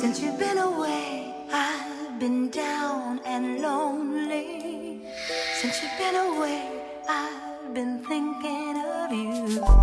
Since you've been away, I've been down and lonely. Since you've been away, I've been thinking of you.